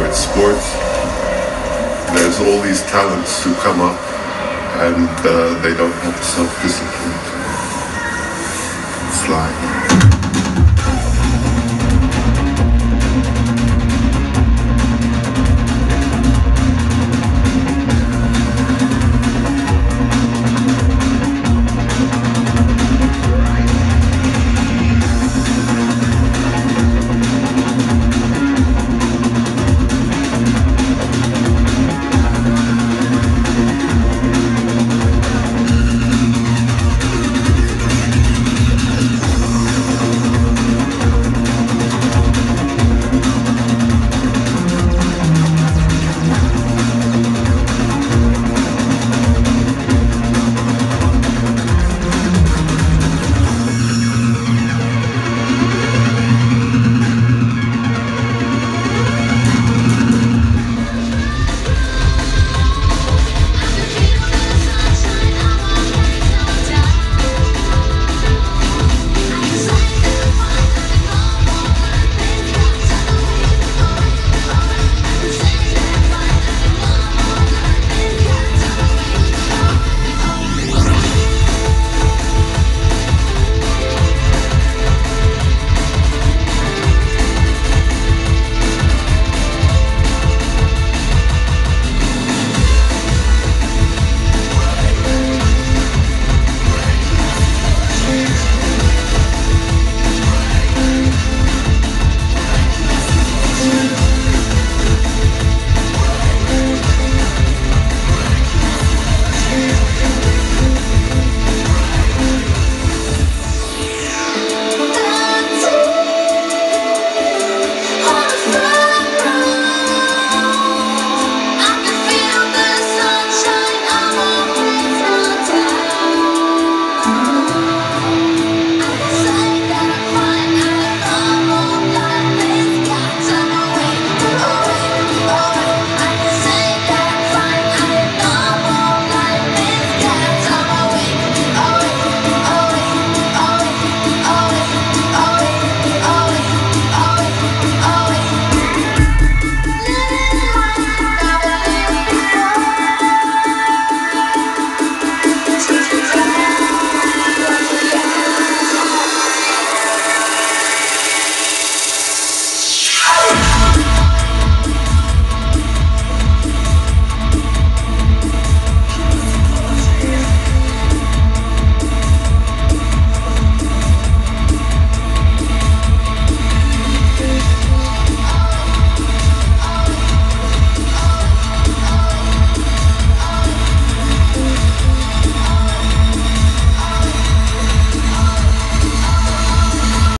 whether it's sports. There's all these talents who come up and uh, they don't have self-discipline It's like.